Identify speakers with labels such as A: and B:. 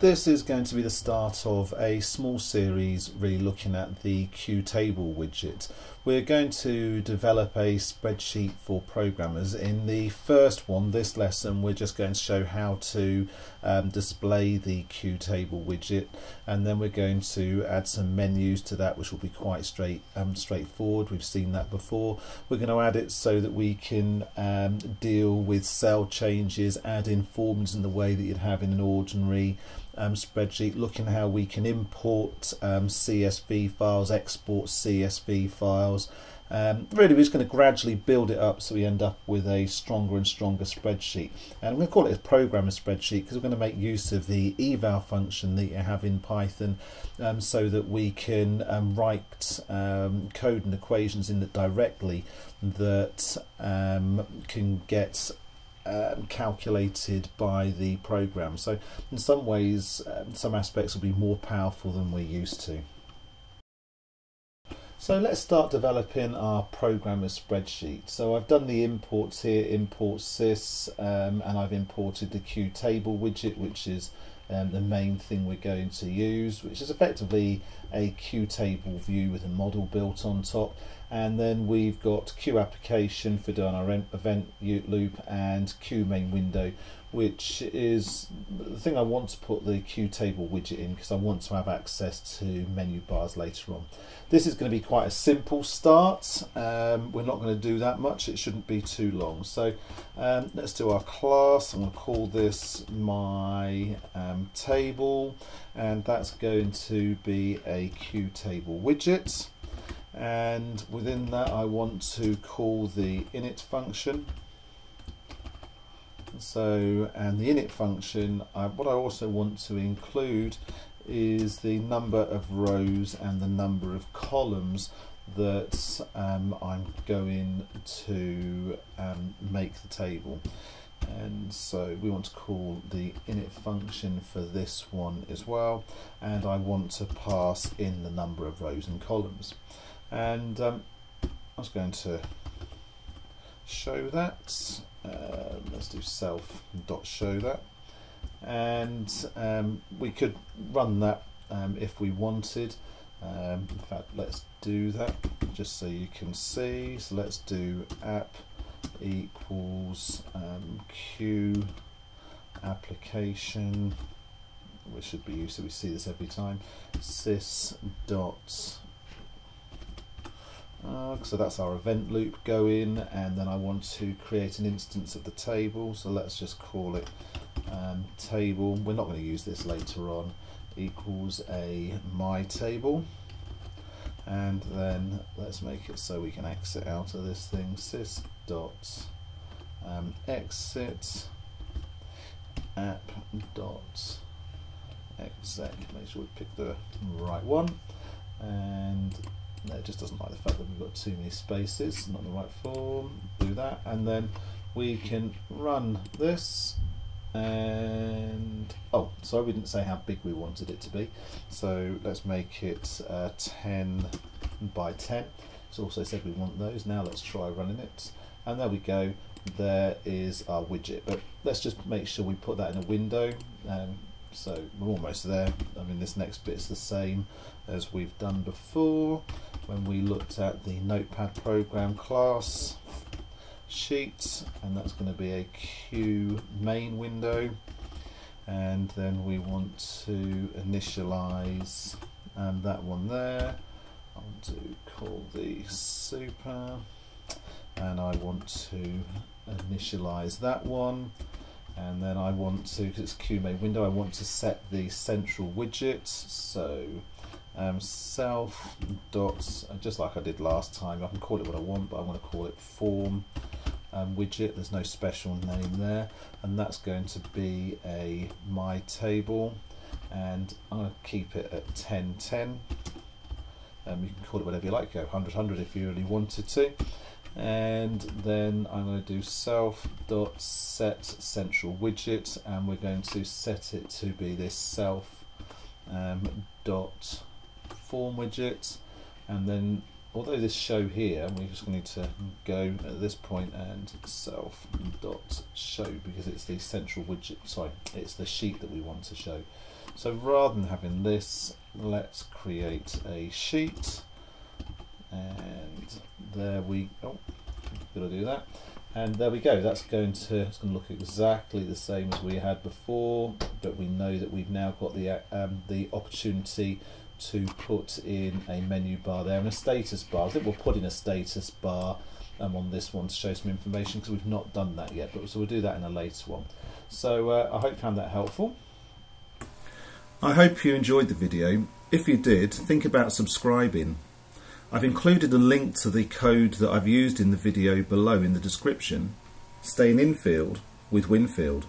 A: This is going to be the start of a small series really looking at the QTable widget. We're going to develop a spreadsheet for programmers. In the first one, this lesson, we're just going to show how to um, display the QTable widget and then we're going to add some menus to that which will be quite straight um, straightforward. We've seen that before. We're going to add it so that we can um, deal with cell changes, add in forms in the way that you'd have in an ordinary um, spreadsheet, looking how we can import um, CSV files, export CSV files. Um, really, we're just going to gradually build it up so we end up with a stronger and stronger spreadsheet. And I'm going to call it a programmer spreadsheet because we're going to make use of the eval function that you have in Python um, so that we can um, write um, code and equations in it directly that um, can get um, calculated by the program. So in some ways, um, some aspects will be more powerful than we're used to. So let's start developing our programmer spreadsheet. So I've done the imports here, import sys, um, and I've imported the QTable widget, which is um, the main thing we're going to use, which is effectively a QTable view with a model built on top and then we've got Q application for doing our event loop and Q main window which is the thing I want to put the QTable widget in because I want to have access to menu bars later on. This is going to be quite a simple start. Um, we're not going to do that much. It shouldn't be too long. So um, let's do our class. I'm going to call this my um, table and that's going to be a QTable widget and within that I want to call the init function. So and the init function I, what I also want to include is the number of rows and the number of columns that um, I'm going to um, make the table. And so we want to call the init function for this one as well. And I want to pass in the number of rows and columns and um, I was going to show that. Uh, let's do self dot show that. And um, we could run that um, if we wanted. Um, in fact let's do that just so you can see. So let's do app equals um, q application which should be used so we see this every time. Sys dot uh, so that's our event loop going and then I want to create an instance of the table. So let's just call it um, table. We're not going to use this later on. Equals a my table. And then let's make it so we can exit out of this thing. Sys dot um, exit. App dot exec. Make sure we pick the right one. And no, it just doesn't like the fact that we've got too many spaces, not the right form. Do that, and then we can run this. And oh, sorry, we didn't say how big we wanted it to be. So let's make it uh, 10 by 10. It's also said we want those. Now let's try running it. And there we go. There is our widget. But let's just make sure we put that in a window. Um, so we're almost there. I mean, this next bit is the same as we've done before. When we looked at the notepad program class sheet and that's going to be a Q main window. And then we want to initialize um, that one there. I want to call the super. And I want to initialize that one and then I want to, because it's Q window, I want to set the central widget so um, self dots uh, just like I did last time I can call it what I want but I want to call it form um, widget. There's no special name there. And that's going to be a my table. And I'm going to keep it at 1010 um, you can call it whatever you like go 100 100 if you really wanted to and then I'm going to do self dot set central widget and we're going to set it to be this self um, dot form widget and then although this show here we just need to go at this point and self dot show because it's the central widget sorry it's the sheet that we want to show So rather than having this, let's create a sheet. And there we, oh, gotta do that. And there we go, that's going to, it's going to look exactly the same as we had before, but we know that we've now got the, um, the opportunity to put in a menu bar there and a status bar. I think we'll put in a status bar um, on this one to show some information because we've not done that yet, but so we'll do that in a later one. So uh, I hope you found that helpful.
B: I hope you enjoyed the video. If you did, think about subscribing. I've included a link to the code that I've used in the video below in the description. Stay in infield with Winfield.